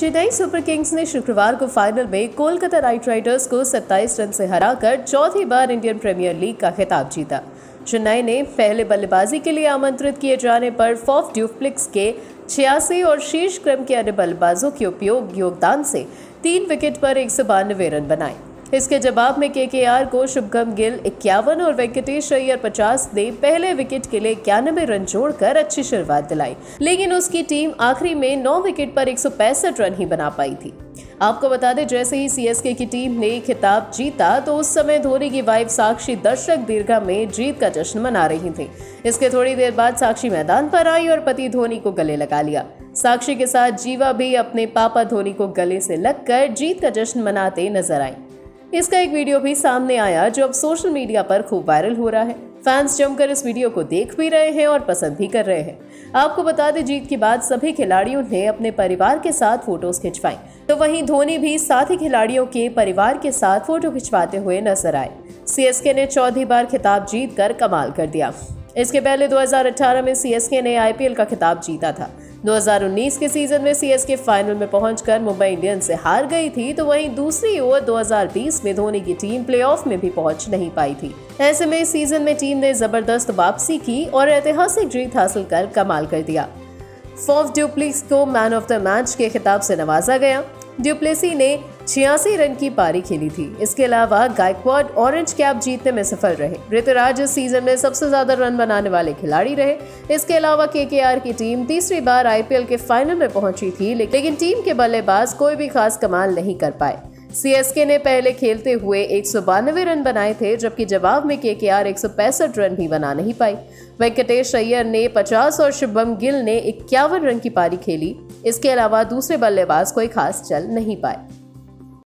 Chennai super Kings ने शुक्रवार को फाइनल में कोलकाता नाइट राइडर्स को 27 रन से हराकर चौथी बार इंडियन प्रीमियर लीग का खिताब जीता। चेन्नई ने पहले बल्लेबाजी के लिए आमंत्रित किए जाने पर फॉफ ड्यूप्लिक्स के छियासी और शीर्ष क्रम के अन्य बल्लेबाजों के उपयोग योगदान से तीन विकेट पर एक सौ बानवे रन बनाए। इसके जवाब में केकेआर को शुभगम गिल इक्यावन और वेंकटेश अय्यर पचास ने पहले विकेट के लिए इक्यानबे रन जोड़कर अच्छी शुरुआत दिलाई। लेकिन उसकी टीम आखिरी में नौ विकेट पर एक सौ पैंसठ रन ही बना पाई थी। आपको बता दें, जैसे ही सीएसके की टीम ने खिताब जीता तो उस समय धोनी की वाइफ साक्षी दर्शक दीर्घा में जीत का जश्न मना रही थी। इसके थोड़ी देर बाद साक्षी मैदान पर आई और पति धोनी को गले लगा लिया। साक्षी के साथ जीवा भी अपने पापा धोनी को गले से लगकर जीत का जश्न मनाते नज़र आई। इसका एक वीडियो भी सामने आया जो अब सोशल मीडिया पर खूब वायरल हो रहा है। फैंस जमकर इस वीडियो को देख भी रहे हैं और पसंद भी कर रहे हैं। आपको बता दें, जीत के बाद सभी खिलाड़ियों ने अपने परिवार के साथ फ़ोटोज़ खिंचवाई। तो वहीं धोनी भी साथी खिलाड़ियों के परिवार के साथ फ़ोटो खिंचवाते हुए नज़र आए। सीएसके ने चौथी बार खिताब जीत कर कमाल कर दिया। इसके पहले 2018 में सीएसके ने आईपीएल का खिताब जीता था। 2019 के सीज़न में सीएसके फाइनल में पहुंचकर मुंबई इंडियंस से हार गई थी तो वहीं दूसरी ओर 2020 में धोनी की टीम प्लेऑफ में भी पहुँच नहीं पाई थी। ऐसे में सीज़न में टीम ने ज़बरदस्त वापसी की और ऐतिहासिक जीत हासिल कर कमाल कर दिया। फॉफ ड्यूप्लिक्स को मैन ऑफ़ द मैच के खिताब से नवाजा गया। ड्यूप्लेसी ने छियासी रन की पारी खेली थी। इसके अलावा गायकवाड ऑरेंज कैप जीतने में सफल रहे। ऋतुराज इस सीज़न में सबसे ज़्यादा रन बनाने वाले खिलाड़ी रहे। इसके अलावा के की टीम तीसरी बार आईपीएल के फाइनल में पहुँची थी लेकिन टीम के बल्लेबाज कोई भी खास कमाल नहीं कर पाए। सीएसके ने पहले खेलते हुए एक सौ बानवे रन बनाए थे, जबकि जवाब में के के आर एक सौ पैंसठ रन भी बना नहीं पाई। वेंकटेश अय्यर ने 50 और शुभम गिल ने इक्यावन रन की पारी खेली। इसके अलावा दूसरे बल्लेबाज कोई खास चल नहीं पाए।